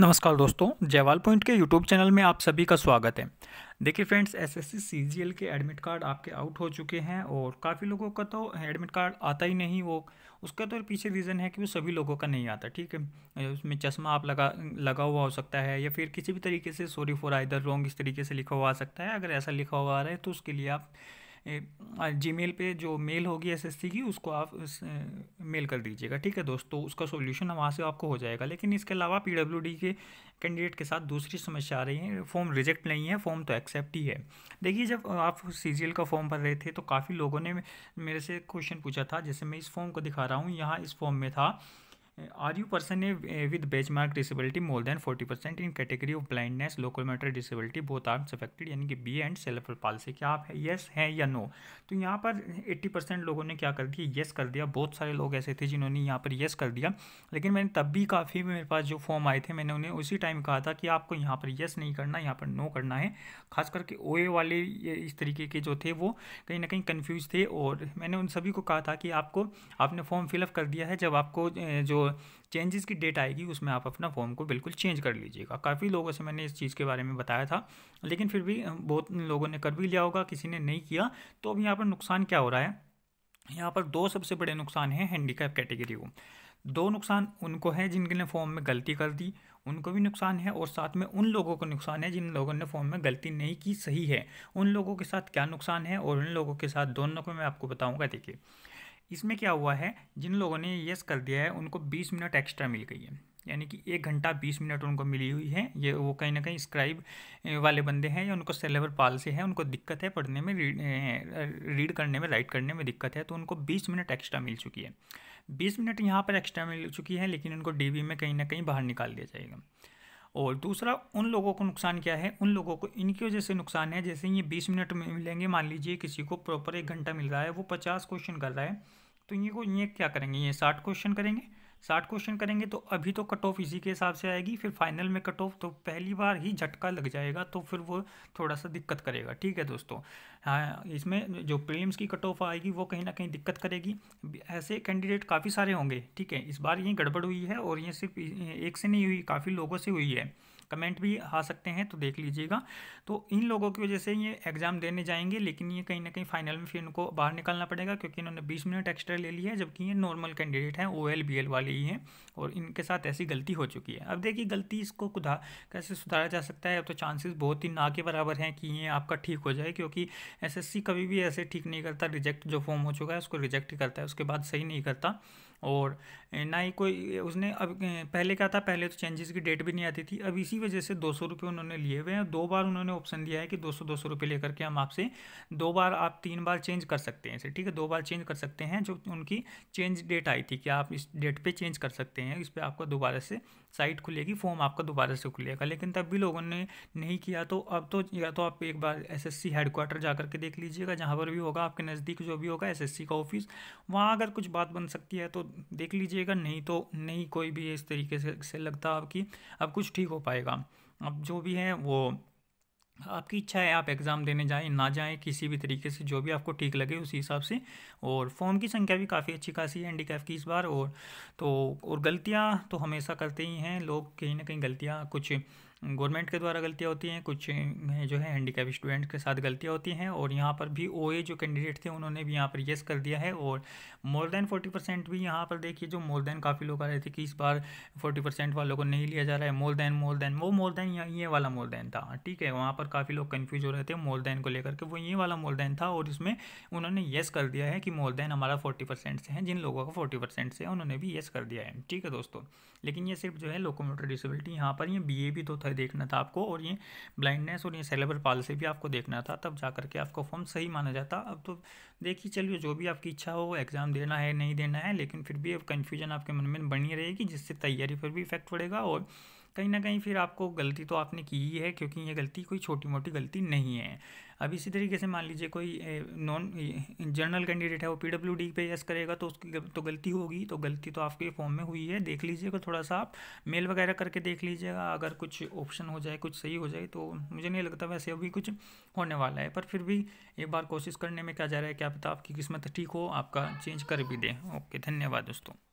नमस्कार दोस्तों, जयवाल पॉइंट के यूट्यूब चैनल में आप सभी का स्वागत है। देखिए फ्रेंड्स एसएससी सीजीएल के एडमिट कार्ड आपके आउट हो चुके हैं और काफ़ी लोगों का तो एडमिट कार्ड आता ही नहीं वो। उसका तो पीछे रीज़न है कि वो सभी लोगों का नहीं आता, ठीक है? उसमें चश्मा आप लगा लगा हुआ हो सकता है या फिर किसी भी तरीके से सॉरी फॉर आइदर रॉन्ग इस तरीके से लिखा हुआ आ सकता है। अगर ऐसा लिखा हुआ आ रहा है तो उसके लिए आप जी मेल पर जो मेल होगी एसएससी की, उसको आप उस मेल कर दीजिएगा, ठीक है दोस्तों? उसका सोल्यूशन वहाँ से आपको हो जाएगा। लेकिन इसके अलावा पीडब्ल्यूडी के कैंडिडेट के साथ दूसरी समस्या आ रही है फॉर्म रिजेक्ट नहीं है फॉर्म तो एक्सेप्ट ही है। देखिए, जब आप सीजीएल का फॉर्म भर रहे थे तो काफ़ी लोगों ने मेरे से क्वेश्चन पूछा था, जैसे मैं इस फॉर्म को दिखा रहा हूँ, यहाँ इस फॉर्म में था are you person with benchmark disability more than forty percent in category of blindness locomotor disability both arms affected यानी कि बी एंड सेल्फ पालसी क्या आप येस हैं या नो तो यहाँ पर एट्टी परसेंट लोगों ने क्या कर दिया? येस कर दिया। बहुत सारे लोग ऐसे थे जिन्होंने यहाँ पर येस कर दिया। लेकिन मैंने तब भी काफ़ी मेरे पास जो फॉर्म आए थे, मैंने उन्हें उसी टाइम कहा था कि आपको यहाँ पर येस नहीं करना, यहाँ पर नो करना है। खास करके ओ ए वाले इस तरीके के जो थे, वो कहीं ना कहीं कन्फ्यूज़ थे और मैंने उन सभी को कहा था कि आपको, आपने फॉर्म फिलअप कर दिया है। जब आपको जो चेंजेस की डेट आएगी, उसमें आप अपना फॉर्म को बिल्कुल चेंज कर लीजिएगा। काफ़ी लोगों से मैंने इस चीज़ के बारे में बताया था, लेकिन फिर भी बहुत लोगों ने कर भी लिया होगा, किसी ने नहीं किया। तो अब यहाँ पर नुकसान क्या हो रहा है? यहाँ पर दो सबसे बड़े नुकसान हैं हैंडीकैप कैटेगरी को। दो नुकसान उनको है जिनके फॉर्म में गलती कर दी, उनको भी नुकसान है और साथ में उन लोगों को नुकसान है जिन लोगों ने फॉर्म में गलती नहीं की सही है। उन लोगों के साथ क्या नुकसान है और उन लोगों के साथ दोनों को मैं आपको बताऊँगा, देखिए। इसमें क्या हुआ है? जिन लोगों ने यस कर दिया है, उनको 20 मिनट एक्स्ट्रा मिल गई है। यानी कि एक घंटा बीस मिनट उनको मिली हुई है। ये वो कहीं ना कहीं स्क्राइब वाले बंदे हैं या उनको सेलेबर पाल से है, उनको दिक्कत है पढ़ने में रीड रीड करने में राइट करने में दिक्कत है तो उनको बीस मिनट एक्स्ट्रा मिल चुकी है। बीस मिनट यहाँ पर एक्स्ट्रा मिल चुकी है, लेकिन उनको डी में कहीं ना कहीं बाहर निकाल दिया जाएगा। और दूसरा, उन लोगों को नुकसान क्या है? उन लोगों को इनकी वजह से नुकसान है। जैसे ये बीस मिनट मिलेंगे, मान लीजिए किसी को प्रॉपर एक घंटा मिल रहा है, वो पचास क्वेश्चन कर रहा है तो ये को ये क्या करेंगे? ये साठ क्वेश्चन करेंगे। साठ क्वेश्चन करेंगे तो अभी तो कट ऑफ़ इसी के हिसाब से आएगी, फिर फाइनल में कट ऑफ़ तो पहली बार ही झटका लग जाएगा तो फिर वो थोड़ा सा दिक्कत करेगा। ठीक है दोस्तों? हाँ इसमें जो प्रीलिम्स की कट ऑफ़ आएगी, वो कहीं ना कहीं दिक्कत करेगी। ऐसे कैंडिडेट काफ़ी सारे होंगे, ठीक है? इस बार ये गड़बड़ हुई है और ये सिर्फ़ एक से नहीं हुई, काफ़ी लोगों से हुई है। कमेंट भी आ सकते हैं तो देख लीजिएगा। तो इन लोगों की वजह से ये एग्ज़ाम देने जाएँगे, लेकिन ये कहीं ना कहीं फाइनल में फिर इनको बाहर निकालना पड़ेगा, क्योंकि इन्होंने बीस मिनट एक्स्ट्रा ले लिया है, जबकि ये नॉर्मल कैंडिडेट हैं ओ एल बी एल वाले ही हैं, और इनके साथ ऐसी गलती हो चुकी है। अब देखिए, गलती इसको खुदा कैसे सुधारा जा सकता है, अब तो चांसेस बहुत ही ना के बराबर हैं कि ये आपका ठीक हो जाए, क्योंकि एस एस सी कभी भी ऐसे ठीक नहीं करता रिजेक्ट जो फॉर्म हो चुका है, उसको रिजेक्ट करता है, उसके बाद सही नहीं करता। और ना ही कोई उसने अब पहले क्या था, पहले तो चेंजेस की डेट भी नहीं आती थी, अब इसी वजह से दो सौ रुपये उन्होंने लिए हुए हैं, दो बार उन्होंने ऑप्शन दिया है कि दो सौ दो सौ रुपये लेकर के हम आपसे दो बार आप तीन बार चेंज कर सकते हैं इसे, ठीक है? दो बार चेंज कर सकते हैं, जो उनकी चेंज डेट आई थी कि आप इस डेट पर चेंज कर सकते हैं, इस पर आपको दोबारा से साइट खुलेगी फॉर्म आपका दोबारा से खुलेगा। लेकिन तब भी लोगों ने नहीं किया तो अब तो या तो आप एक बार एस एस सी हेडक्वार्टर जा करके देख लीजिएगा जहाँ पर भी होगा आपके नज़दीक जो भी होगा एस एस सी का ऑफ़िस वहाँ अगर कुछ बात बन सकती है तो देख लीजिएगा नहीं तो नहीं कोई भी इस तरीके से, से लगता आपकी अब कुछ ठीक हो पाएगा। अब जो भी है वो आपकी इच्छा है, आप एग्ज़ाम देने जाएँ, ना जाएँ, किसी भी तरीके से, जो भी आपको ठीक लगे उसी हिसाब से। और फॉर्म की संख्या भी काफ़ी अच्छी खासी है, हैंडीकैप की इस बार, और तो और गलतियाँ तो हमेशा करते ही हैं, लोग कहीं ना कहीं गलतियाँ कुछ गवर्नमेंट के द्वारा गलतियाँ होती हैं, कुछ जो है हैंडीकैप स्टूडेंट के साथ गलतियाँ होती हैं और यहाँ पर भी ओए जो कैंडिडेट थे, उन्होंने भी यहाँ पर येस कर दिया है और मोर देन फोर्टी परसेंट भी यहाँ पर देखिए जो मोर देन काफ़ी लोग आ रहे थे कि इस बार फोर्टी परसेंट वालों को नहीं लिया जा रहा है मोर देन मोर देन वो मोर देन ये वाला मोर देन था, ठीक है? वहाँ पर काफ़ी लोग कन्फ्यूज़ हो रहे थे मोर देन को लेकर के वो ये वाला मोर देन था और इसमें उन्होंने येस कर दिया है कि मोर देन हमारा फोर्टी परसेंट से है, जिन लोगों का फोर्टी परसेंट से उन्होंने भी येस कर दिया है, ठीक है दोस्तों? लेकिन ये सिर्फ़ जो है लोकोमोटर डिसेबिलिटी यहाँ पर, ये बी ए भी तो था देखना था आपको और ये ब्लाइंडनेस और ये सेलेबर पॉलिसी भी आपको देखना था, तब जा करके आपको फॉर्म सही माना जाता। अब तो देखिए, चलिए, जो भी आपकी इच्छा हो एग्ज़ाम देना है, नहीं देना है, लेकिन फिर भी अब कन्फ्यूज़न आपके मन में बनी रहेगी, जिससे तैयारी पर भी इफ़ेक्ट पड़ेगा और कहीं ना कहीं फिर आपको गलती तो आपने की ही है, क्योंकि ये गलती कोई छोटी मोटी गलती नहीं है। अब इसी तरीके से मान लीजिए कोई नॉन जनरल कैंडिडेट है वो पी डब्ल्यू डी पे यस करेगा तो उसकी तो गलती होगी तो गलती तो आपके फॉर्म में हुई है। देख लीजिएगा थोड़ा सा आप मेल वगैरह करके देख लीजिएगा, अगर कुछ ऑप्शन हो जाए, कुछ सही हो जाए तो मुझे नहीं लगता वैसे अभी कुछ होने वाला है, पर फिर भी एक बार कोशिश करने में क्या जा रहा है, क्या पता आपकी किस्मत ठीक हो, आपका चेंज कर भी दें। ओके धन्यवाद दोस्तों।